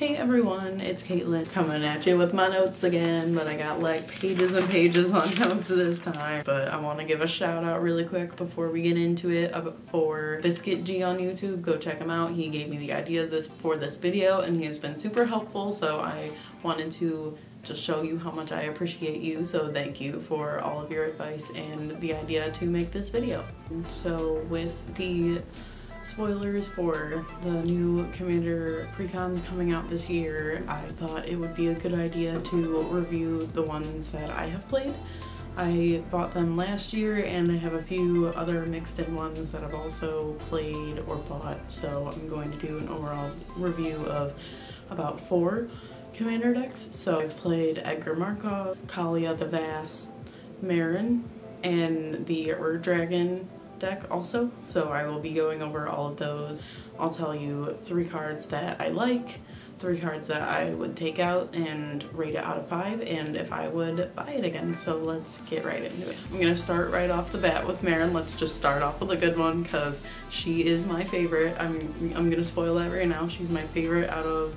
Hey everyone, it's Caitlyn coming at you with my notes again, but I got like pages and pages on notes this time. But I want to give a shout out really quick before we get into it uh, for Biscuit G on YouTube. Go check him out. He gave me the idea this for this video and he has been super helpful, so I wanted to just show you how much I appreciate you. So thank you for all of your advice and the idea to make this video. So with the spoilers for the new Commander precons coming out this year, I thought it would be a good idea to review the ones that I have played. I bought them last year and I have a few other mixed in ones that I've also played or bought so I'm going to do an overall review of about four commander decks. So I've played Edgar Markov, Kaalia the Vast, Meren, and the Ur Dragon deck also, so I will be going over all of those. I'll tell you three cards that I like, three cards that I would take out and rate it out of five, and if I would buy it again. So let's get right into it. I'm gonna start right off the bat with Meren. Let's just start off with a good one because she is my favorite. I'm, I'm gonna spoil that right now. She's my favorite out of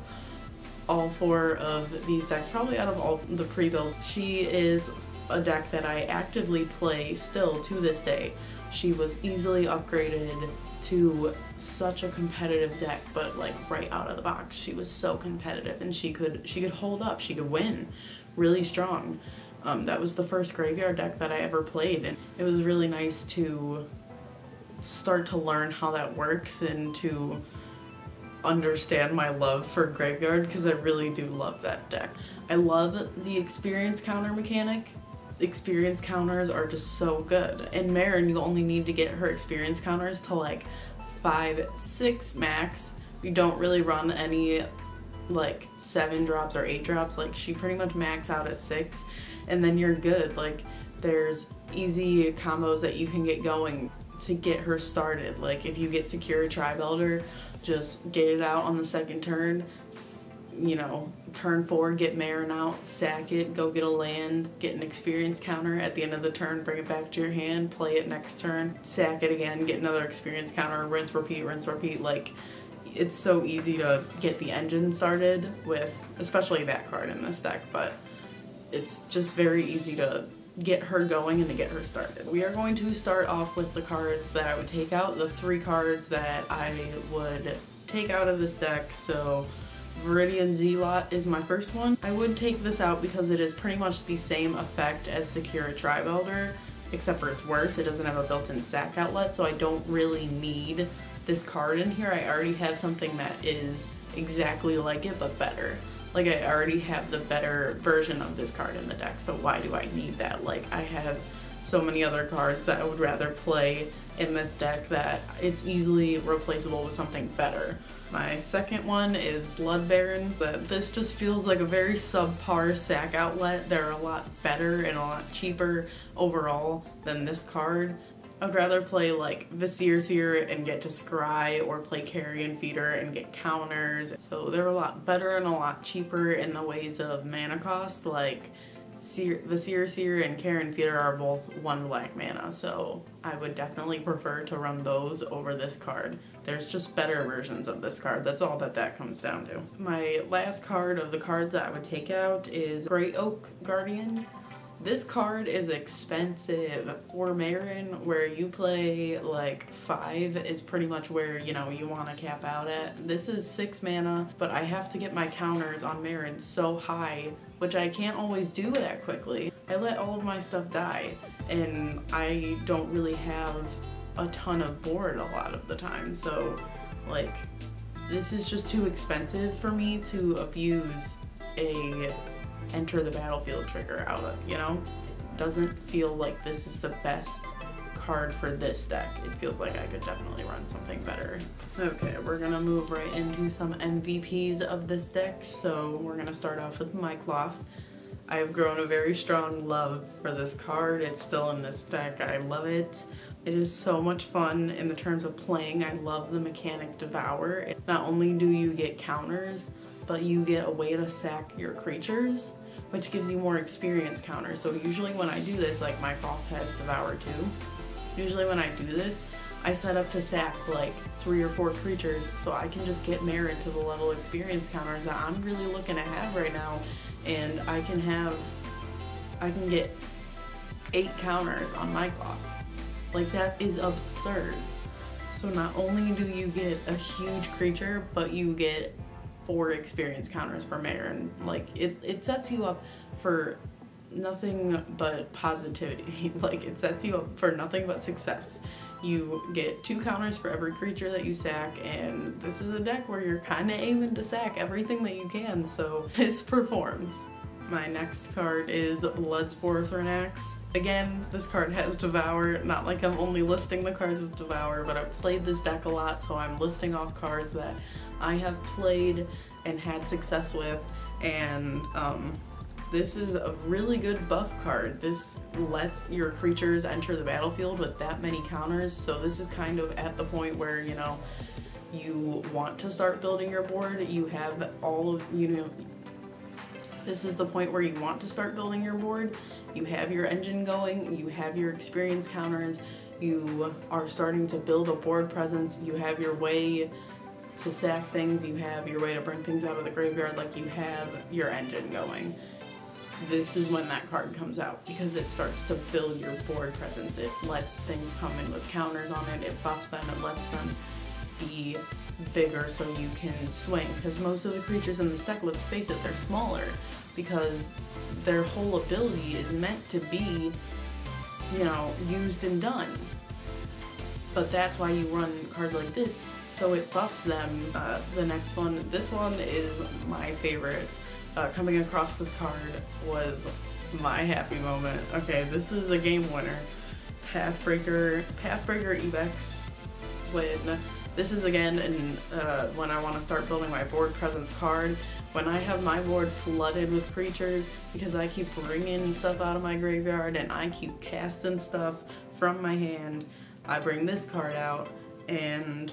all four of these decks, probably out of all the pre-builds. She is a deck that I actively play still to this day. She was easily upgraded to such a competitive deck, but like right out of the box, she was so competitive and she could she could hold up, she could win really strong. Um, that was the first graveyard deck that I ever played and it was really nice to start to learn how that works and to understand my love for Graveyard because I really do love that deck. I love the experience counter mechanic. Experience counters are just so good. In Meren, you only need to get her experience counters to like 5, 6 max. You don't really run any like 7 drops or 8 drops. Like she pretty much max out at 6 and then you're good. Like there's easy combos that you can get going to get her started. Like if you get Sakura Tribe Elder, just get it out on the second turn, you know, turn four, get Meren out, sack it, go get a land, get an experience counter at the end of the turn, bring it back to your hand, play it next turn, sack it again, get another experience counter, rinse, repeat, rinse, repeat. Like, it's so easy to get the engine started with, especially that card in this deck, but it's just very easy to get her going and to get her started. We are going to start off with the cards that I would take out, the three cards that I would take out of this deck. So Viridian Zealot is my first one. I would take this out because it is pretty much the same effect as Sakura Tribe Elder, except for it's worse. It doesn't have a built-in sack outlet, so I don't really need this card in here. I already have something that is exactly like it, but better. Like I already have the better version of this card in the deck, so why do I need that? Like I have so many other cards that I would rather play in this deck that it's easily replaceable with something better. My second one is Blood Baron, but this just feels like a very subpar sack outlet. They're a lot better and a lot cheaper overall than this card. I'd rather play like Viscera Seer and get to Scry or play Carrion Feeder and get counters. So they're a lot better and a lot cheaper in the ways of mana cost. Like Viscera Seer and Carrion Feeder are both one black mana, so I would definitely prefer to run those over this card. There's just better versions of this card. That's all that that comes down to. My last card of the cards that I would take out is Great Oak Guardian. This card is expensive. For Meren, where you play like five is pretty much where, you know, you want to cap out at. This is six mana, but I have to get my counters on Meren so high, which I can't always do that quickly. I let all of my stuff die, and I don't really have a ton of board a lot of the time, so like this is just too expensive for me to abuse a enter the battlefield trigger out of, you know? Doesn't feel like this is the best card for this deck. It feels like I could definitely run something better. Okay, we're gonna move right into some MVPs of this deck. So we're gonna start off with Mycoloth. I have grown a very strong love for this card. It's still in this deck. I love it. It is so much fun in the terms of playing. I love the mechanic Devour. Not only do you get counters, but you get a way to sack your creatures which gives you more experience counters. So usually when I do this, like Mycoloth has Devour too, usually when I do this, I set up to sack like three or four creatures so I can just get Meren to the level experience counters that I'm really looking to have right now and I can have I can get eight counters on Mycoloth. Like that is absurd. So not only do you get a huge creature, but you get four experience counters for Meren like it, it sets you up for nothing but positivity. like it sets you up for nothing but success. You get two counters for every creature that you sack, and this is a deck where you're kind of aiming to sack everything that you can, so this performs. My next card is Bloodspore Thrinax. Again, this card has Devour, not like I'm only listing the cards with Devour, but I've played this deck a lot, so I'm listing off cards that I have played and had success with, and um, this is a really good buff card. This lets your creatures enter the battlefield with that many counters, so this is kind of at the point where, you know, you want to start building your board, you have all of, you know, this is the point where you want to start building your board, you have your engine going, you have your experience counters, you are starting to build a board presence, you have your way to sack things, you have your way to bring things out of the graveyard, like you have your engine going this is when that card comes out because it starts to build your board presence. It lets things come in with counters on it, it buffs them, it lets them be bigger so you can swing. Because most of the creatures in this deck, let's face it, they're smaller because their whole ability is meant to be, you know, used and done. But that's why you run cards like this, so it buffs them. Uh, the next one, this one is my favorite uh, coming across this card was my happy moment. Okay, this is a game winner. Pathbreaker, Pathbreaker Ibex. When this is again in, uh, when I want to start building my board presence card. When I have my board flooded with creatures because I keep bringing stuff out of my graveyard and I keep casting stuff from my hand, I bring this card out and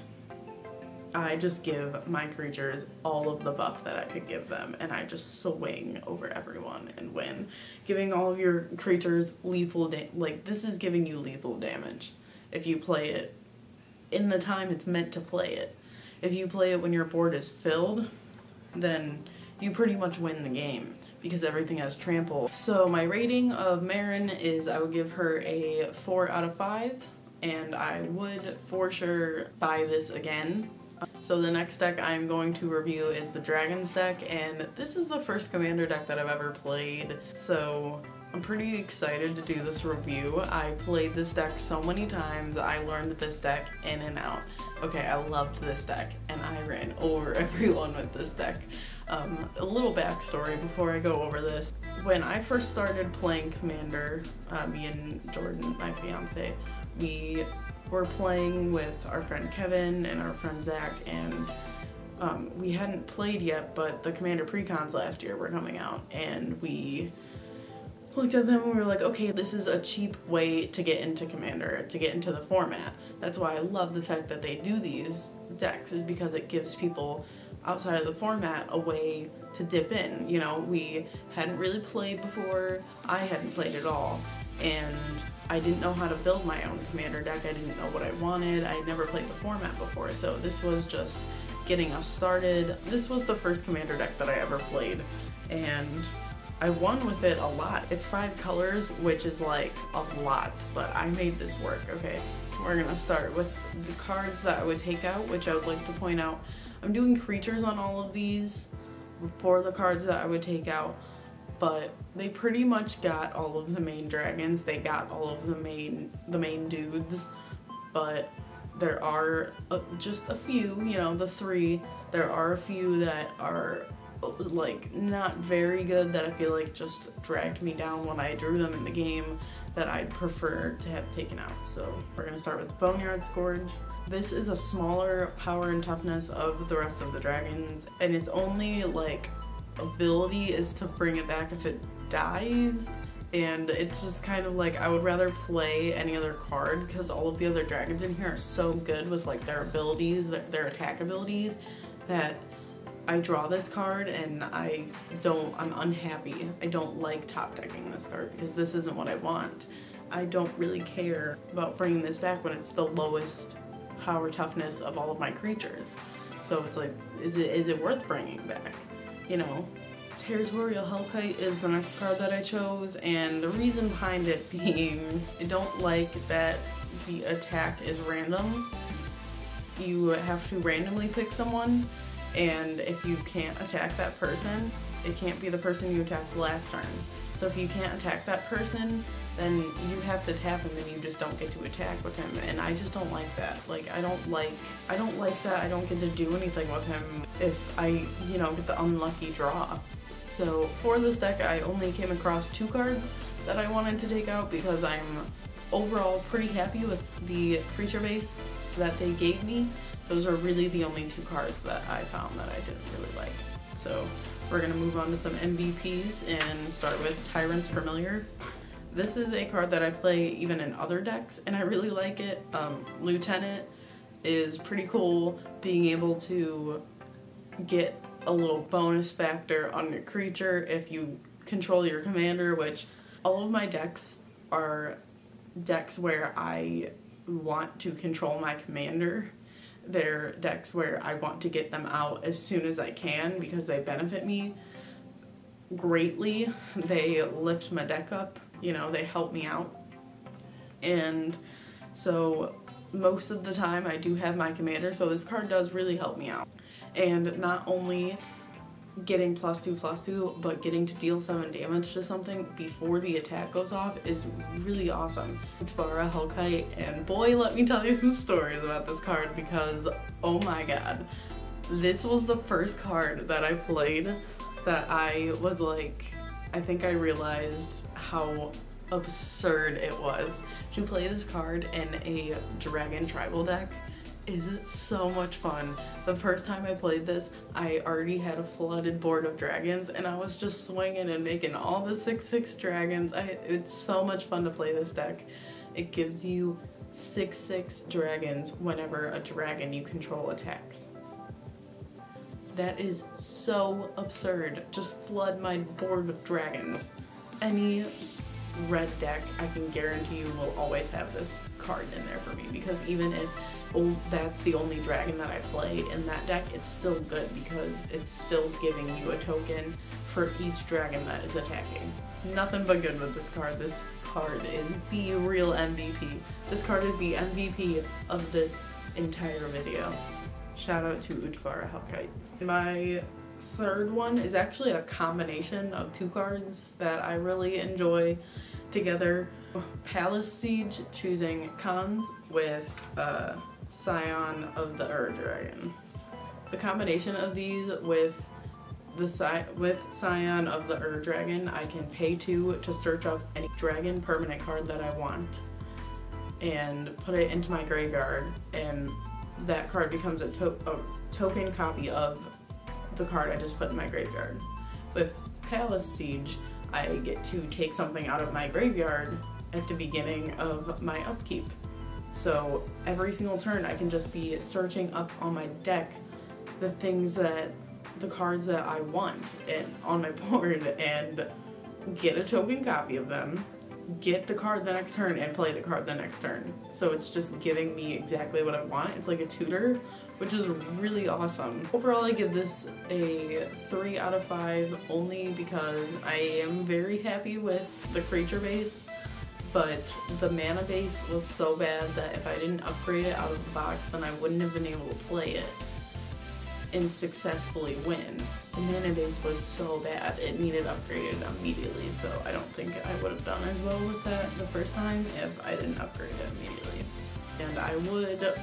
I just give my creatures all of the buff that I could give them and I just swing over everyone and win. Giving all of your creatures lethal like this is giving you lethal damage if you play it in the time it's meant to play it. If you play it when your board is filled, then you pretty much win the game because everything has trample. So my rating of Meren is I would give her a 4 out of 5 and I would for sure buy this again so the next deck I'm going to review is the Dragons deck, and this is the first Commander deck that I've ever played, so I'm pretty excited to do this review. I played this deck so many times, I learned this deck in and out. Okay, I loved this deck, and I ran over everyone with this deck. Um, a little backstory before I go over this. When I first started playing Commander, uh, me and Jordan, my fiance, we were playing with our friend Kevin and our friend Zach, and um, we hadn't played yet, but the Commander Precons last year were coming out, and we looked at them and we were like, okay, this is a cheap way to get into Commander, to get into the format. That's why I love the fact that they do these decks, is because it gives people outside of the format a way to dip in. You know, we hadn't really played before, I hadn't played at all, and I didn't know how to build my own commander deck. I didn't know what I wanted. I had never played the format before, so this was just getting us started. This was the first commander deck that I ever played, and I won with it a lot. It's five colors, which is like a lot, but I made this work, okay? We're gonna start with the cards that I would take out, which I would like to point out. I'm doing creatures on all of these for the cards that I would take out but they pretty much got all of the main dragons. They got all of the main the main dudes, but there are uh, just a few, you know, the three. There are a few that are like not very good that I feel like just dragged me down when I drew them in the game that I'd prefer to have taken out. So we're gonna start with Boneyard Scourge. This is a smaller power and toughness of the rest of the dragons and it's only like ability is to bring it back if it dies and it's just kind of like I would rather play any other card because all of the other dragons in here are so good with like their abilities, their attack abilities that I draw this card and I don't, I'm unhappy. I don't like top decking this card because this isn't what I want. I don't really care about bringing this back when it's the lowest power toughness of all of my creatures. So it's like, is it is it worth bringing back? You know, Territorial Hellkite is the next card that I chose, and the reason behind it being I don't like that the attack is random. You have to randomly pick someone, and if you can't attack that person, it can't be the person you attacked last turn. So if you can't attack that person, then you have to tap him and you just don't get to attack with him. And I just don't like that. Like I don't like I don't like that I don't get to do anything with him if I, you know, get the unlucky draw. So for this deck I only came across two cards that I wanted to take out because I'm overall pretty happy with the creature base that they gave me. Those are really the only two cards that I found that I didn't really like. So we're gonna move on to some MVPs and start with Tyrant's Familiar. This is a card that I play even in other decks and I really like it. Um, Lieutenant is pretty cool being able to get a little bonus factor on your creature if you control your commander, which all of my decks are decks where I want to control my commander. They're decks where I want to get them out as soon as I can because they benefit me greatly. They lift my deck up, you know, they help me out. And so most of the time I do have my commander, so this card does really help me out. And not only getting plus two plus two, but getting to deal seven damage to something before the attack goes off is really awesome. Utvara Hellkite, and boy, let me tell you some stories about this card because oh my god. This was the first card that I played that I was like, I think I realized how absurd it was to play this card in a dragon tribal deck is so much fun. The first time I played this, I already had a flooded board of dragons and I was just swinging and making all the 6-6 dragons. I, it's so much fun to play this deck. It gives you 6-6 dragons whenever a dragon you control attacks. That is so absurd. Just flood my board with dragons. Any red deck, I can guarantee you will always have this card in there for me because even if that's the only dragon that I play in that deck, it's still good because it's still giving you a token for each dragon that is attacking. Nothing but good with this card. This card is the real MVP. This card is the MVP of this entire video. Shout out to Utvara Hellkite. My third one is actually a combination of two cards that I really enjoy together. Palace Siege choosing Khans with uh, Scion of the Ur Dragon. The combination of these with the with Scion of the Ur Dragon, I can pay two to search up any dragon permanent card that I want and put it into my graveyard and that card becomes a, to a token copy of the card I just put in my graveyard. With Palace Siege, I get to take something out of my graveyard at the beginning of my upkeep. So every single turn I can just be searching up on my deck the things that, the cards that I want and on my board and get a token copy of them, get the card the next turn and play the card the next turn. So it's just giving me exactly what I want. It's like a tutor, which is really awesome. Overall, I give this a 3 out of 5 only because I am very happy with the creature base but the mana base was so bad that if I didn't upgrade it out of the box then I wouldn't have been able to play it and successfully win. The mana base was so bad it needed upgraded immediately so I don't think I would have done as well with that the first time if I didn't upgrade it immediately. And I would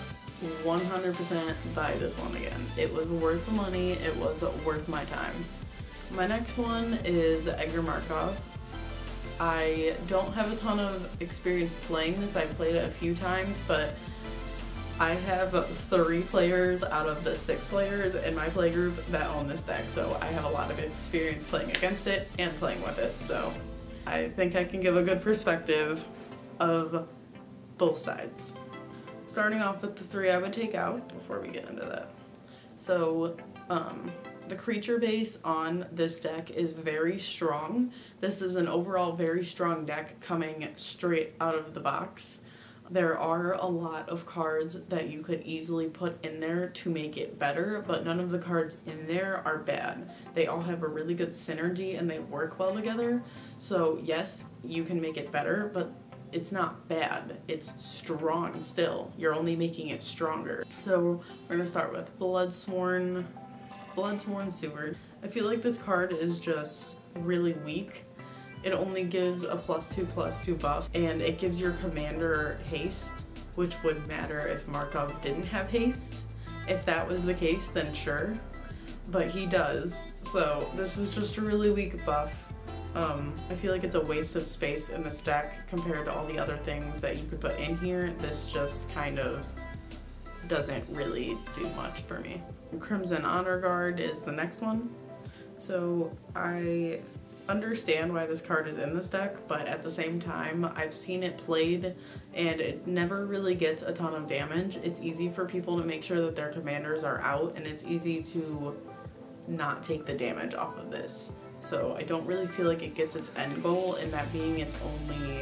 100% buy this one again. It was worth the money, it was worth my time. My next one is Edgar Markov. I don't have a ton of experience playing this. I've played it a few times, but I have three players out of the six players in my playgroup that own this deck, so I have a lot of experience playing against it and playing with it, so I think I can give a good perspective of both sides. Starting off with the three I would take out before we get into that. So, um, the creature base on this deck is very strong. This is an overall very strong deck coming straight out of the box. There are a lot of cards that you could easily put in there to make it better, but none of the cards in there are bad. They all have a really good synergy and they work well together. So yes, you can make it better, but it's not bad. It's strong still. You're only making it stronger. So we're gonna start with Bloodsworn, Bloodsworn Steward. I feel like this card is just really weak. It only gives a plus two plus two buff and it gives your commander haste, which would matter if Markov didn't have haste. If that was the case, then sure, but he does. So this is just a really weak buff. Um, I feel like it's a waste of space in this deck compared to all the other things that you could put in here. This just kind of doesn't really do much for me. Crimson Honor Guard is the next one. So I understand why this card is in this deck, but at the same time, I've seen it played and it never really gets a ton of damage. It's easy for people to make sure that their commanders are out and it's easy to not take the damage off of this. So I don't really feel like it gets its end goal in that being its only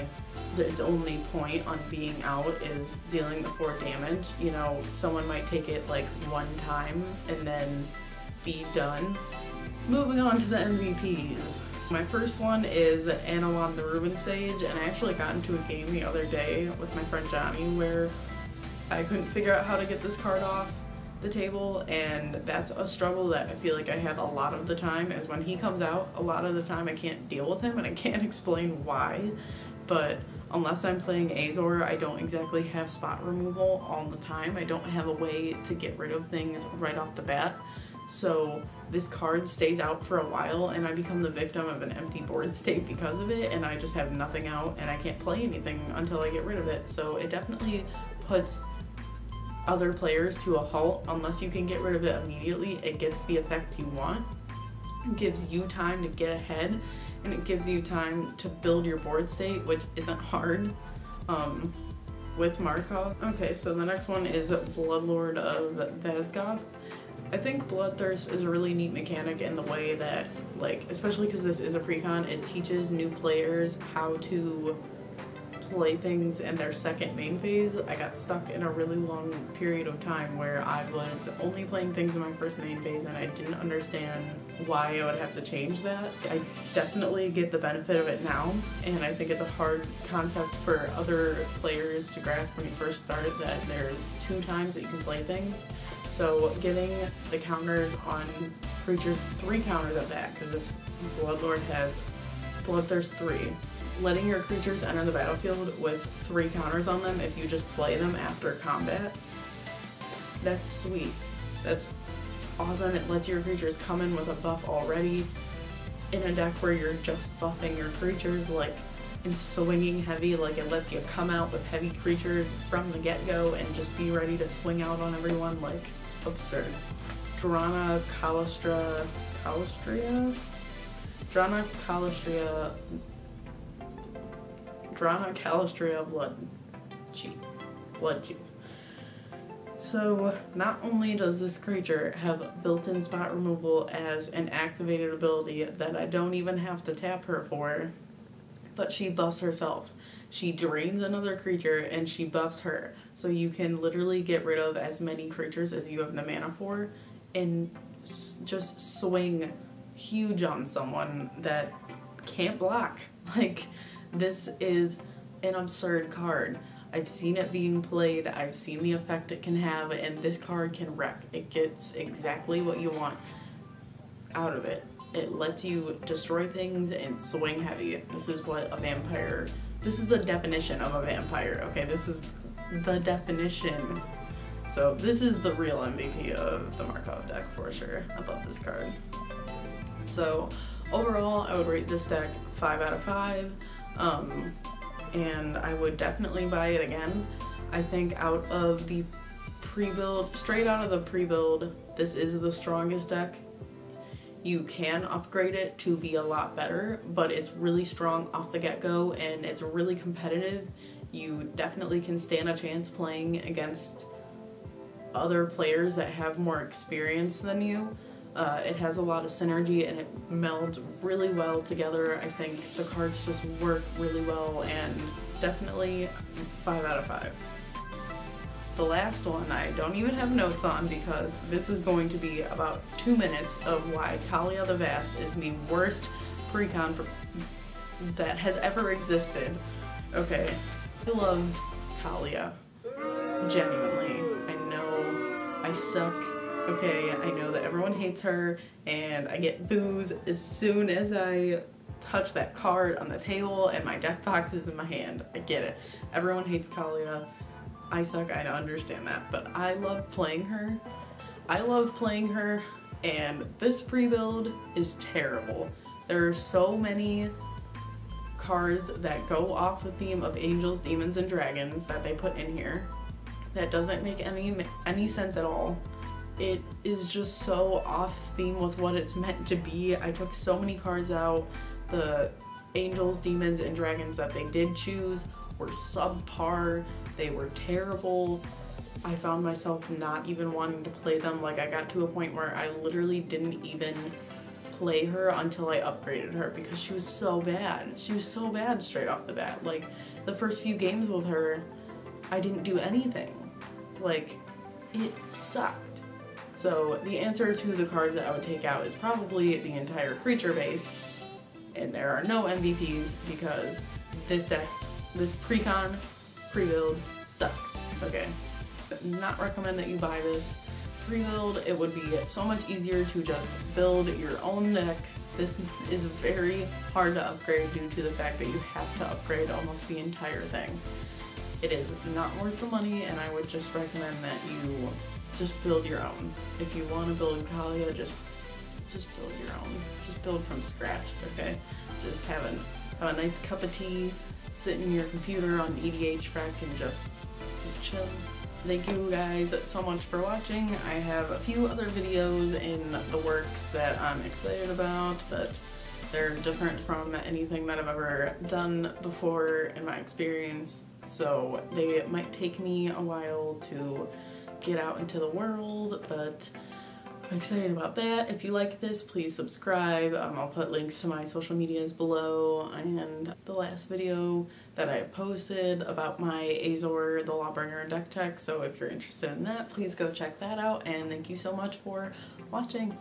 its only point on being out is dealing the four damage. You know, someone might take it like one time and then be done. Moving on to the MVPs. My first one is Anowon the Ruin Sage, and I actually got into a game the other day with my friend Johnny where I couldn't figure out how to get this card off the table and that's a struggle that I feel like I have a lot of the time is when he comes out a lot of the time I can't deal with him and I can't explain why. But unless I'm playing Azor I don't exactly have spot removal all the time. I don't have a way to get rid of things right off the bat. So this card stays out for a while and I become the victim of an empty board state because of it and I just have nothing out and I can't play anything until I get rid of it. So it definitely puts other players to a halt unless you can get rid of it immediately. It gets the effect you want. It gives you time to get ahead and it gives you time to build your board state, which isn't hard um, with Markov. Okay, so the next one is Bloodlord of Vaasgoth. I think Bloodthirst is a really neat mechanic in the way that, like, especially because this is a precon, it teaches new players how to play things in their second main phase, I got stuck in a really long period of time where I was only playing things in my first main phase and I didn't understand why I would have to change that. I definitely get the benefit of it now and I think it's a hard concept for other players to grasp when you first start that there's two times that you can play things. So getting the counters on creatures, three counters at that, because this Bloodlord has Bloodthirst 3, letting your creatures enter the battlefield with three counters on them if you just play them after combat. That's sweet. That's awesome. It lets your creatures come in with a buff already in a deck where you're just buffing your creatures like in swinging heavy like it lets you come out with heavy creatures from the get-go and just be ready to swing out on everyone like absurd. Drana Calastra Calistria? Drana Calistria Drana Calistria Blood Chief. Blood Chief. So not only does this creature have built-in spot removal as an activated ability that I don't even have to tap her for, but she buffs herself. She drains another creature and she buffs her. So you can literally get rid of as many creatures as you have the mana for and just swing huge on someone that can't block. Like this is an absurd card. I've seen it being played, I've seen the effect it can have, and this card can wreck. It gets exactly what you want out of it. It lets you destroy things and swing heavy. This is what a vampire, this is the definition of a vampire, okay? This is the definition. So this is the real MVP of the Markov deck for sure. I love this card. So overall, I would rate this deck 5 out of 5. Um, and I would definitely buy it again. I think out of the pre-build, straight out of the pre-build, this is the strongest deck. You can upgrade it to be a lot better, but it's really strong off the get-go and it's really competitive. You definitely can stand a chance playing against other players that have more experience than you. Uh, it has a lot of synergy and it melds really well together. I think the cards just work really well and definitely 5 out of 5. The last one I don't even have notes on because this is going to be about two minutes of why Kaalia the Vast is the worst precon that has ever existed. Okay, I love Kaalia. Genuinely. I know I suck. Okay, I know that everyone hates her and I get boos as soon as I touch that card on the table and my deck box is in my hand. I get it. Everyone hates Kaalia. I suck, I understand that, but I love playing her. I love playing her, and this pre-build is terrible. There are so many cards that go off the theme of angels, demons, and dragons that they put in here. That doesn't make any any sense at all. It is just so off theme with what it's meant to be. I took so many cards out. The angels, demons, and dragons that they did choose were subpar. They were terrible. I found myself not even wanting to play them. Like I got to a point where I literally didn't even play her until I upgraded her because she was so bad. She was so bad straight off the bat. Like the first few games with her, I didn't do anything. Like it sucked. So the answer to the cards that I would take out is probably the entire creature base. And there are no MVPs because this deck, this precon pre-build sucks. Okay, not recommend that you buy this pre-build. It would be so much easier to just build your own deck. This is very hard to upgrade due to the fact that you have to upgrade almost the entire thing. It is not worth the money and I would just recommend that you just build your own. If you want to build Kaalia, just just build your own. Just build from scratch, okay? Just have, an, have a nice cup of tea, sit in your computer on EDHREC and just, just chill. Thank you guys so much for watching. I have a few other videos in the works that I'm excited about, but they're different from anything that I've ever done before in my experience, so they might take me a while to get out into the world, but I'm excited about that. If you like this, please subscribe. Um, I'll put links to my social medias below and the last video that I posted about my Azor, the Lawbringer deck tech. So if you're interested in that, please go check that out. And thank you so much for watching.